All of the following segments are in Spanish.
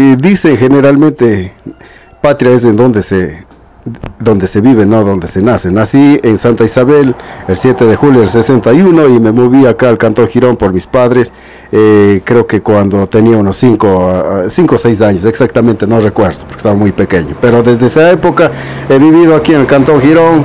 y dice generalmente, patria es en donde se, donde se vive, no donde se nace. Nací en Santa Isabel el 7 de julio del 61 y me moví acá al Cantón Girón por mis padres, eh, creo que cuando tenía unos 5 o 6 años, exactamente no recuerdo, porque estaba muy pequeño. Pero desde esa época he vivido aquí en el Cantón Girón,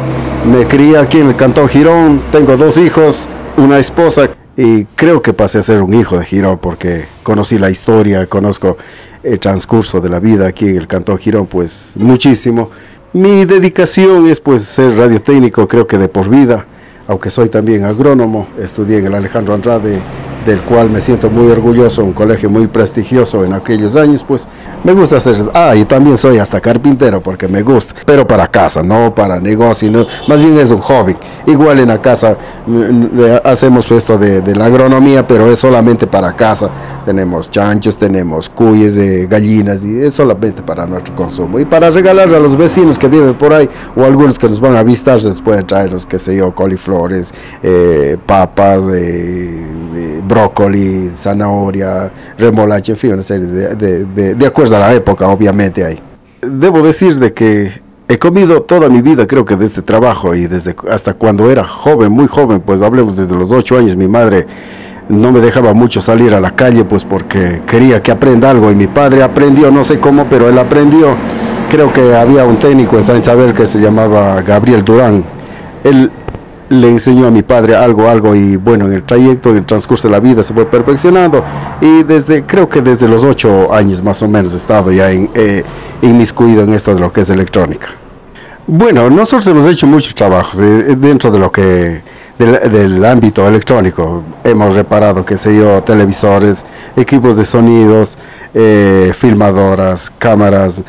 me crié aquí en el Cantón Girón, tengo dos hijos, una esposa y creo que pasé a ser un hijo de Girón porque conocí la historia, conozco el transcurso de la vida aquí en el Cantón Girón, pues muchísimo. Mi dedicación es pues ser radiotécnico, creo que de por vida, aunque soy también agrónomo, estudié en el Alejandro Andrade del cual me siento muy orgulloso, un colegio muy prestigioso en aquellos años, pues me gusta hacer, ah, y también soy hasta carpintero porque me gusta, pero para casa, no para negocio, más bien es un hobby. Igual en la casa mm, mm, hacemos esto de, la agronomía, pero es solamente para casa. Tenemos chanchos, tenemos cuyes, de gallinas y es solamente para nuestro consumo. Y para regalar a los vecinos que viven por ahí o algunos que nos van a visitar, se les pueden traernos, qué sé yo, coliflores, eh, papas, eh, brócoli, zanahoria, remolacha, en fin, una serie de, de, acuerdo a la época, obviamente hay. Debo decir de que he comido toda mi vida, creo que de este trabajo y desde hasta cuando era joven, muy joven, pues hablemos desde los ocho años, mi madre no me dejaba mucho salir a la calle, pues porque quería que aprenda algo y mi padre aprendió, no sé cómo, pero él aprendió. Creo que había un técnico en San Isabel que se llamaba Gabriel Durán. Él le enseñó a mi padre algo, algo y bueno, en el trayecto, en el transcurso de la vida se fue perfeccionando y desde, creo que desde los ocho años más o menos he estado ya en, eh, inmiscuido en esto de lo que es electrónica. Bueno, nosotros hemos hecho muchos trabajos eh, dentro de lo que del, ámbito electrónico. Hemos reparado, qué sé yo, televisores, equipos de sonidos, eh, filmadoras, cámaras,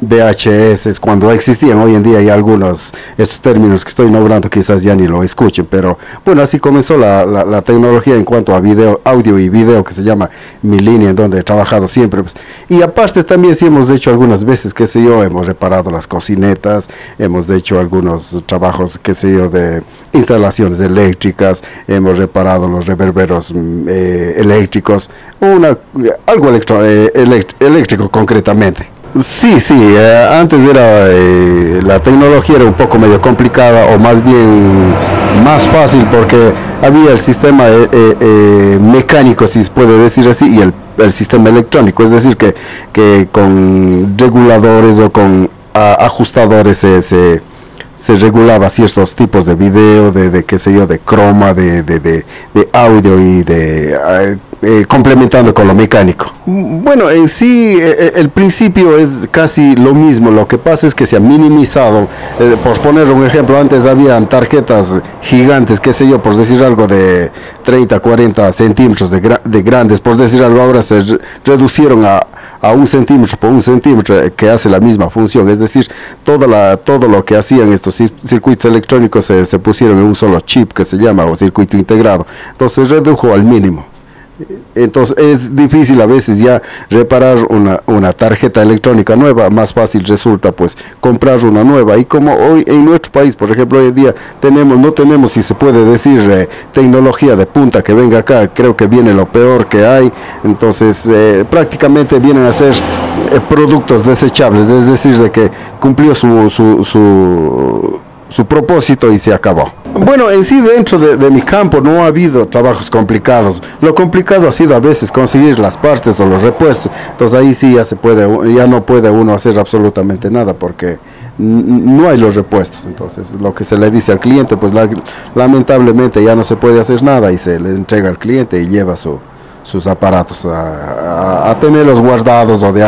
VHS, cuando existían hoy en día hay algunos, estos términos que estoy nombrando quizás ya ni lo escuchen, pero bueno, así comenzó la, tecnología en cuanto a video, audio y video que se llama Mi Línea, en donde he trabajado siempre. Pues. Y aparte también sí hemos hecho algunas veces, qué sé yo, hemos reparado las cocinetas, hemos hecho algunos trabajos, qué sé yo, de instalaciones eléctricas, hemos reparado los reverberos mm, eh, eléctricos, algo eh, eléctrico concretamente. Sí, sí, eh, antes era la tecnología era un poco medio complicada o más bien más fácil porque había el sistema mecánico, si se puede decir así, y el, sistema electrónico, es decir, que, que con reguladores o con ajustadores se se regulaba ciertos tipos de video, de, qué sé yo, de croma, de, de audio y de eh, eh, complementando con lo mecánico. Bueno, en sí eh, el principio es casi lo mismo, lo que pasa es que se ha minimizado, por poner un ejemplo, antes habían tarjetas gigantes, qué sé yo, por decir algo de 30, 40 centímetros de, de grandes, por decir algo, ahora se reducieron a a un centímetro por un centímetro eh, que hace la misma función. Es decir, toda la, todo lo que hacían estos circuitos electrónicos se, se pusieron en un solo chip que se llama o circuito integrado. Entonces redujo al mínimo. Entonces es difícil a veces ya reparar una, una, tarjeta electrónica nueva, más fácil resulta pues comprar una nueva. Y como hoy en nuestro país, por ejemplo, hoy en día tenemos, no tenemos, si se puede decir, eh, tecnología de punta que venga acá, creo que viene lo peor que hay. Entonces eh, prácticamente vienen a ser eh, productos desechables, es decir, de que cumplió su, su, su, su propósito y se acabó. Bueno, en sí dentro de, mi campo no ha habido trabajos complicados. Lo complicado ha sido a veces conseguir las partes o los repuestos. Entonces ahí sí ya se puede, ya no puede uno hacer absolutamente nada porque no hay los repuestos. Entonces lo que se le dice al cliente, pues lamentablemente ya no se puede hacer nada y se le entrega al cliente y lleva sus aparatos a, tenerlos guardados o de,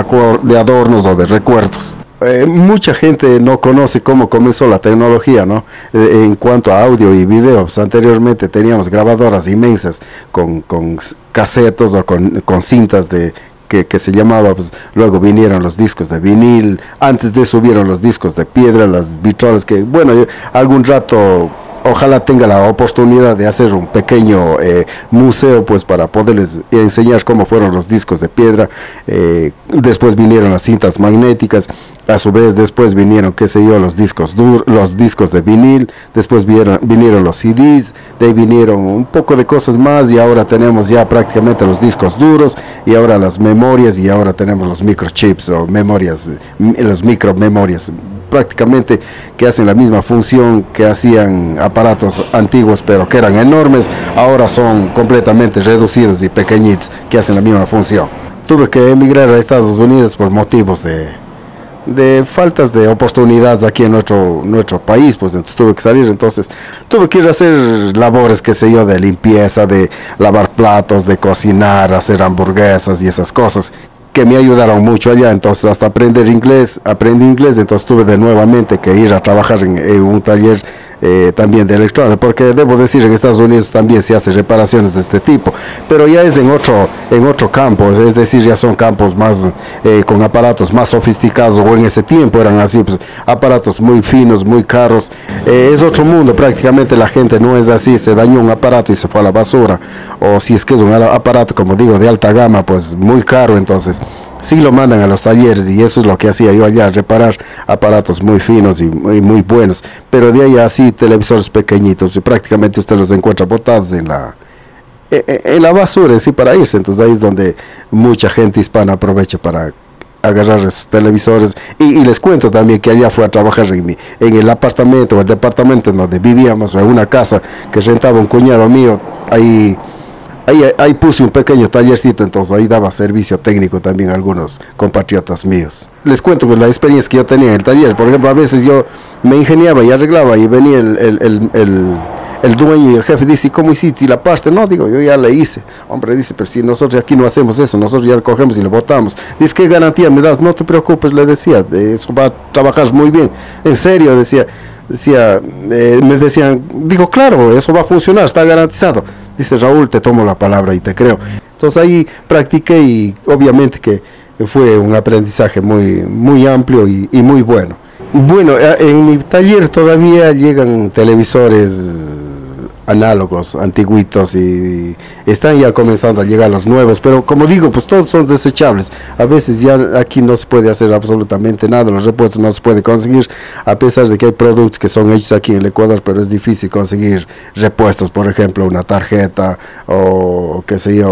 de adornos o de recuerdos. Eh, mucha gente no conoce cómo comenzó la tecnología, ¿no? Eh, en cuanto a audio y video, pues, anteriormente teníamos grabadoras inmensas con, con casetos o con, cintas de que, se llamaba, pues, luego vinieron los discos de vinil, antes de eso vieron los discos de piedra, las vitrolas que, bueno, algún rato ojalá tenga la oportunidad de hacer un pequeño eh, museo pues para poderles enseñar cómo fueron los discos de piedra. Eh, después vinieron las cintas magnéticas a su vez después vinieron, qué sé yo, los discos dur los discos de vinil, después vinieron, los CDs, de ahí vinieron un poco de cosas más y ahora tenemos ya prácticamente los discos duros y ahora las memorias y ahora tenemos los microchips o memorias, los micro memorias prácticamente que hacen la misma función que hacían aparatos antiguos pero que eran enormes, ahora son completamente reducidos y pequeñitos que hacen la misma función. Tuve que emigrar a Estados Unidos por motivos de, de faltas de oportunidades aquí en nuestro, nuestro país, pues entonces tuve que salir, entonces tuve que ir a hacer labores, qué sé yo, de limpieza, de lavar platos, de cocinar, hacer hamburguesas y esas cosas que me ayudaron mucho allá, entonces hasta aprender inglés, aprendí inglés, entonces tuve de nuevamente que ir a trabajar en un taller eh, también de electrónica, porque debo decir en Estados Unidos también se hacen reparaciones de este tipo, pero ya es en otro, en otro campo, es decir, ya son campos más eh, con aparatos más sofisticados, o en ese tiempo eran así, pues aparatos muy finos, muy caros, eh, es otro mundo, prácticamente la gente no es así, se dañó un aparato y se fue a la basura, o si es que es un aparato, como digo, de alta gama, pues muy caro, entonces sí lo mandan a los talleres y eso es lo que hacía yo allá, reparar aparatos muy finos y muy, buenos, pero de ahí así televisores pequeñitos y prácticamente usted los encuentra botados en la e, e, en la basura sí para irse, entonces ahí es donde mucha gente hispana aprovecha para agarrar esos televisores. Y, les cuento también que allá fue a trabajar en, en el apartamento o el departamento en donde vivíamos o en una casa que rentaba un cuñado mío ahí ahí, puse un pequeño tallercito, entonces ahí daba servicio técnico también a algunos compatriotas míos. Les cuento con la experiencia que yo tenía en el taller, por ejemplo, a veces yo me ingeniaba y arreglaba y venía el, dueño y el jefe dice, ¿cómo hiciste? ¿Y la pasta? No, digo, yo ya le hice. Hombre, dice, pero si nosotros aquí no hacemos eso, nosotros ya lo cogemos y le botamos. Dice, ¿qué garantía me das? No te preocupes, le decía, eso va a trabajar muy bien. En serio, decía, decía, eh, me decían, digo, claro, eso va a funcionar, está garantizado. Dice Raúl, te tomo la palabra y te creo. Entonces ahí practiqué y obviamente que fue un aprendizaje muy, muy amplio y, muy bueno. Bueno, eh, en mi taller todavía llegan televisores análogos, antiguitos y están ya comenzando a llegar los nuevos, pero como digo, pues todos son desechables. A veces ya aquí no se puede hacer absolutamente nada, los repuestos no se puede conseguir, a pesar de que hay productos que son hechos aquí en el Ecuador, pero es difícil conseguir repuestos, por ejemplo, una tarjeta o qué sé yo,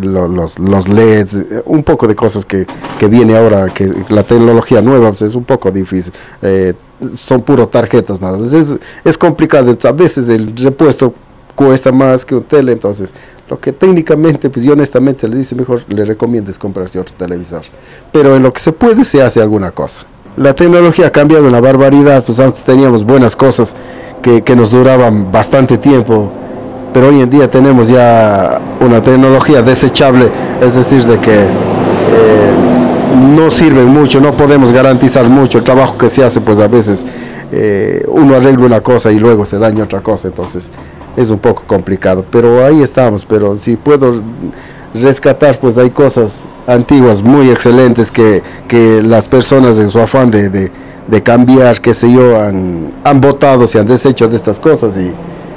los, los LEDs, un poco de cosas que, que viene ahora, que la tecnología nueva pues es un poco difícil. Eh, son puro tarjetas nada más. Es, es complicado, a veces el repuesto cuesta más que un tele, entonces lo que técnicamente, pues yo honestamente se le dice mejor, le recomiendes comprarse otro televisor. Pero en lo que se puede se hace alguna cosa. La tecnología ha cambiado una barbaridad, pues antes teníamos buenas cosas que, que nos duraban bastante tiempo, pero hoy en día tenemos ya una tecnología desechable, es decir, de que... Eh, no sirven mucho, no podemos garantizar mucho. El trabajo que se hace, pues a veces eh, uno arregla una cosa y luego se daña otra cosa, entonces es un poco complicado. Pero ahí estamos, pero si puedo rescatar, pues hay cosas antiguas muy excelentes que, que las personas en su afán de, de, cambiar, qué sé yo, han, han votado, se han deshecho de estas cosas y,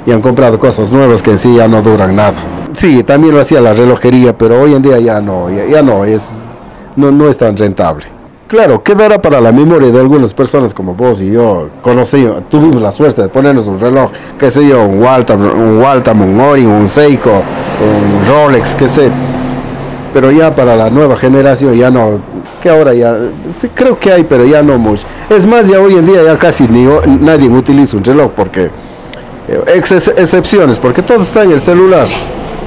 y han comprado cosas nuevas que en sí ya no duran nada. Sí, también lo hacía la relojería, pero hoy en día ya no, ya no, es no, no es tan rentable. Claro, quedará para la memoria de algunas personas como vos y yo. Conocí, tuvimos la suerte de ponernos un reloj, qué sé yo, un Waltham, un, Waltham, un Ori, un Seiko, un Rolex, qué sé. Pero ya para la nueva generación ya no, que ahora ya, sí, creo que hay, pero ya no mucho. Es más, ya hoy en día ya casi ni, nadie utiliza un reloj porque, eh, excepciones, porque todo está en el celular.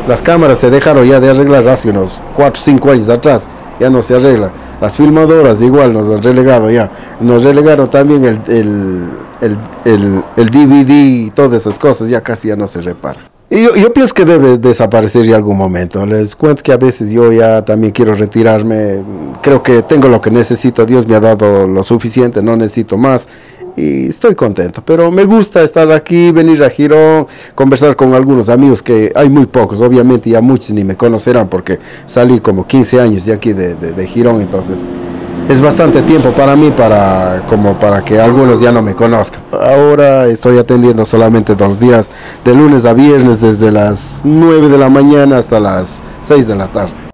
Las cámaras se dejaron ya de arreglar hace unos 4 o 5 años atrás ya no se arregla. Las filmadoras igual nos han relegado ya. Nos relegaron también el, el, el, el, DVD y todas esas cosas, ya casi ya no se repara. Y yo, yo, pienso que debe desaparecer en algún momento. Les cuento que a veces yo ya también quiero retirarme. Creo que tengo lo que necesito. Dios me ha dado lo suficiente, no necesito más y estoy contento. Pero me gusta estar aquí, venir a Girón, conversar con algunos amigos que hay muy pocos, obviamente ya muchos ni me conocerán porque salí como 15 años de aquí de, de, de Girón, entonces es bastante tiempo para mí para como para que algunos ya no me conozcan. Ahora estoy atendiendo solamente dos días, de lunes a viernes desde las 9 de la mañana hasta las 6 de la tarde.